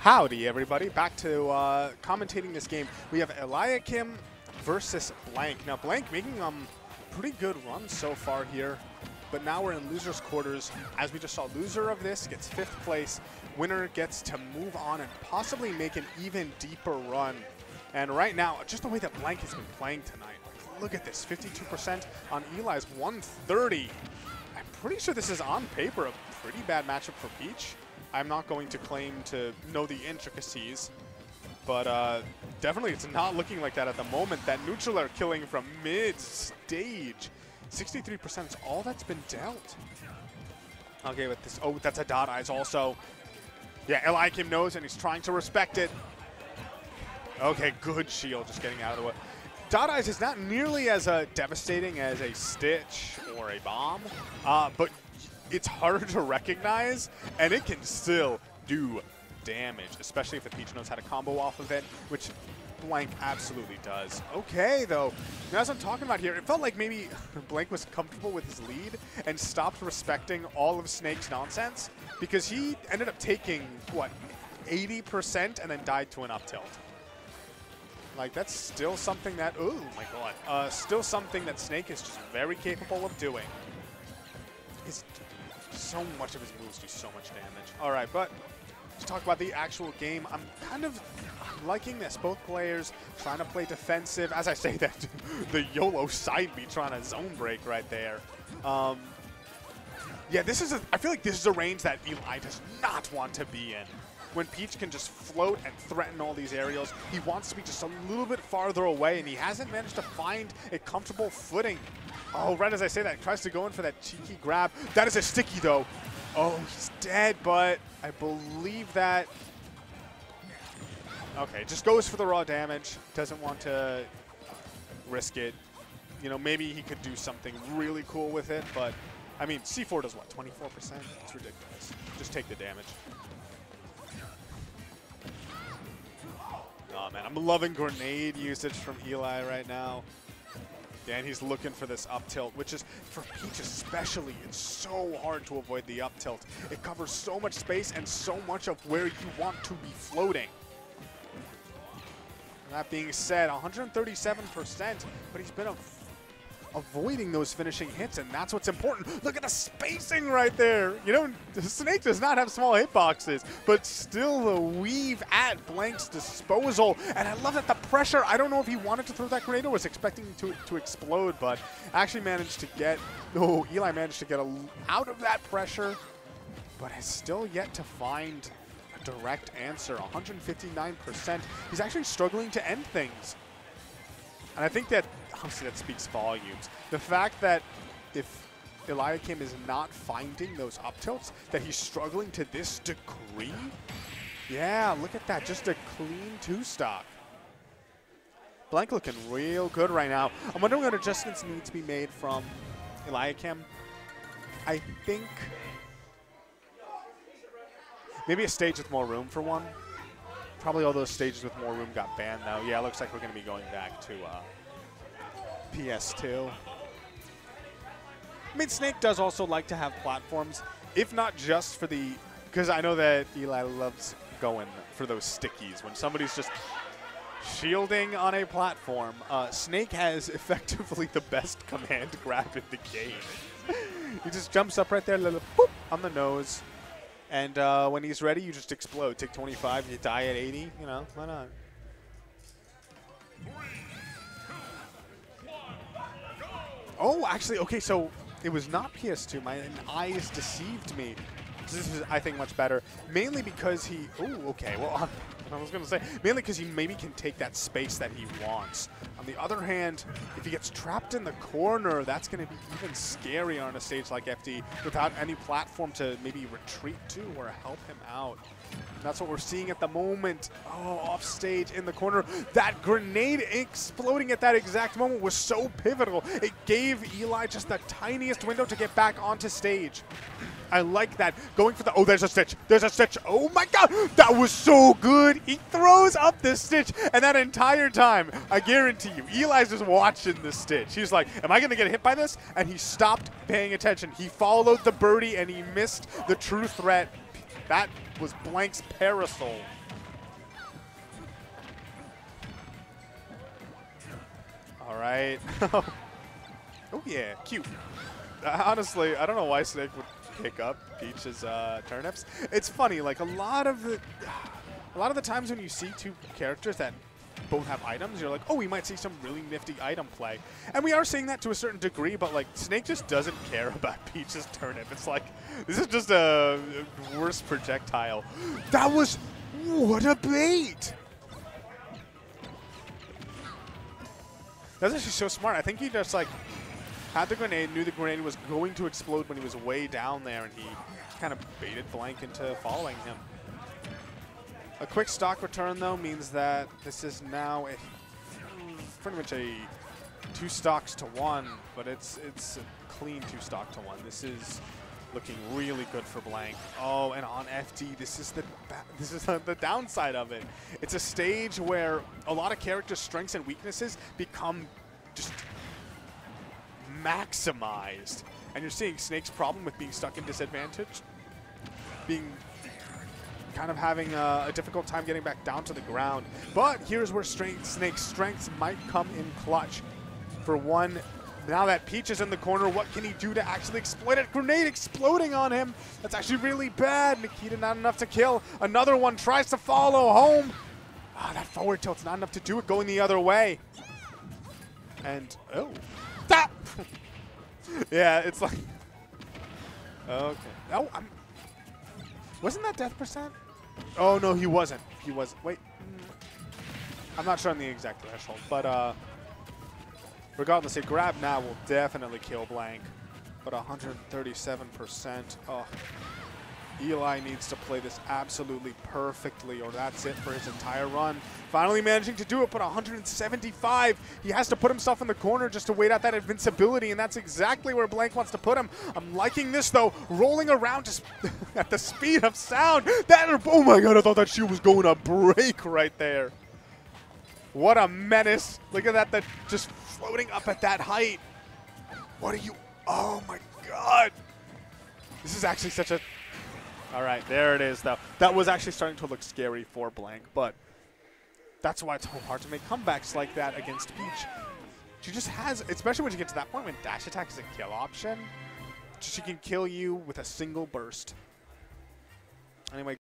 Howdy, everybody. Back to uh, commentating this game. We have Eliakim versus Blank. Now, Blank making um pretty good run so far here, but now we're in loser's quarters. As we just saw, loser of this gets fifth place. Winner gets to move on and possibly make an even deeper run. And right now, just the way that Blank has been playing tonight, look at this, 52% on Eli's 130. I'm pretty sure this is on paper a pretty bad matchup for Peach. I'm not going to claim to know the intricacies, but uh, definitely it's not looking like that at the moment. That neutral air killing from mid-stage. 63% is all that's been dealt. Okay, with this, oh, that's a dot eyes also. Yeah, Eliakim knows and he's trying to respect it. Okay, good shield just getting out of the way. Dot Eyes is not nearly as uh, devastating as a Stitch or a Bomb, uh, but it's harder to recognize, and it can still do damage, especially if the Peach knows how to combo off of it, which Blank absolutely does. Okay, though, as I'm talking about here, it felt like maybe Blank was comfortable with his lead and stopped respecting all of Snake's nonsense because he ended up taking, what, 80% and then died to an up tilt. Like, that's still something that, oh my god, uh, still something that Snake is just very capable of doing. His, so much of his moves do so much damage. All right, but to talk about the actual game, I'm kind of liking this. Both players trying to play defensive. As I say that, the YOLO side B trying to zone break right there. Um, yeah, this is a, I feel like this is a range that Eli does not want to be in when Peach can just float and threaten all these aerials. He wants to be just a little bit farther away, and he hasn't managed to find a comfortable footing. Oh, right as I say that, tries to go in for that cheeky grab. That is a sticky, though. Oh, he's dead, but I believe that... Okay, just goes for the raw damage. Doesn't want to risk it. You know, maybe he could do something really cool with it, but... I mean, C4 does what, 24%? It's ridiculous. Just take the damage. Oh man, I'm loving grenade usage from Eli right now. And he's looking for this up tilt, which is, for Peach especially, it's so hard to avoid the up tilt. It covers so much space and so much of where you want to be floating. That being said, 137%, but he's been a avoiding those finishing hits, and that's what's important. Look at the spacing right there. You know, Snake does not have small hitboxes, but still the weave at Blank's disposal. And I love that the pressure, I don't know if he wanted to throw that grenade or was expecting to, to explode, but actually managed to get, oh, Eli managed to get a, out of that pressure, but has still yet to find a direct answer, 159%. He's actually struggling to end things. And I think that obviously that speaks volumes. The fact that if Eliakim is not finding those up tilts, that he's struggling to this degree, yeah, look at that, just a clean two-stock. Blank looking real good right now. I'm wondering what adjustments need to be made from Eliakim. I think maybe a stage with more room for one. Probably all those stages with more room got banned now. Yeah, looks like we're going to be going back to uh, PS2. I mean, Snake does also like to have platforms, if not just for the, because I know that Eli loves going for those stickies. When somebody's just shielding on a platform, uh, Snake has effectively the best command grab in the game. he just jumps up right there, little boop on the nose. And uh, when he's ready, you just explode. Take 25, you die at 80. You know, why not? Oh, actually, okay, so it was not PS2. My eyes deceived me. This is, I think, much better. Mainly because he... Oh, okay. Well, I was going to say, mainly because he maybe can take that space that he wants. On the other hand, if he gets trapped in the corner, that's going to be even scarier on a stage like FD without any platform to maybe retreat to or help him out. That's what we're seeing at the moment. Oh, off stage in the corner. That grenade exploding at that exact moment was so pivotal. It gave Eli just the tiniest window to get back onto stage. I like that. Going for the, oh, there's a Stitch. There's a Stitch. Oh my God, that was so good. He throws up the Stitch, and that entire time, I guarantee you, Eli's just watching the Stitch. He's like, am I going to get hit by this? And he stopped paying attention. He followed the birdie, and he missed the true threat. That was Blank's parasol. All right. oh, yeah, cute. Honestly, I don't know why Snake would pick up Peach's uh, turnips. It's funny, like a lot of the... A lot of the times when you see two characters that both have items, you're like, oh, we might see some really nifty item play. And we are seeing that to a certain degree, but like Snake just doesn't care about Peach's turnip. It's like, this is just a worse projectile. That was, what a bait! That's actually so smart. I think he just like had the grenade, knew the grenade was going to explode when he was way down there, and he kind of baited Blank into following him. A quick stock return, though, means that this is now a pretty much a two stocks to one, but it's it's a clean two stock to one. This is looking really good for Blank. Oh, and on FD, this is the this is the downside of it. It's a stage where a lot of characters' strengths and weaknesses become just maximized. And you're seeing Snake's problem with being stuck in disadvantage, being kind of having a, a, difficult time getting back down to the ground. But here's where strength, Snake's strengths might come in clutch. For one, now that Peach is in the corner, what can he do to actually exploit it? Grenade exploding on him. That's actually really bad. Nikita not enough to kill. Another one tries to follow home. Ah, that forward tilt's not enough to do it, going the other way. And, oh. That! yeah, it's like... Okay. Oh, I'm... Wasn't that death percent? Oh, no, he wasn't. He was. Wait. Mm. I'm not sure on the exact threshold, but uh, regardless, a grab now will definitely kill Blank. But 137%. Oh. Eli needs to play this absolutely perfectly or that's it for his entire run. Finally managing to do it, but 175. He has to put himself in the corner just to wait out that invincibility, and that's exactly where Blank wants to put him. I'm liking this, though, rolling around just at the speed of sound. That, oh my god, I thought that shoe was going to break right there. What a menace. Look at that, that just floating up at that height. What are you, oh my god. This is actually such a all right, there it is, though. That was actually starting to look scary for Blank, but that's why it's so hard to make comebacks like that against Peach. She just has, especially when you get to that point when dash attack is a kill option, she can kill you with a single burst. Anyway,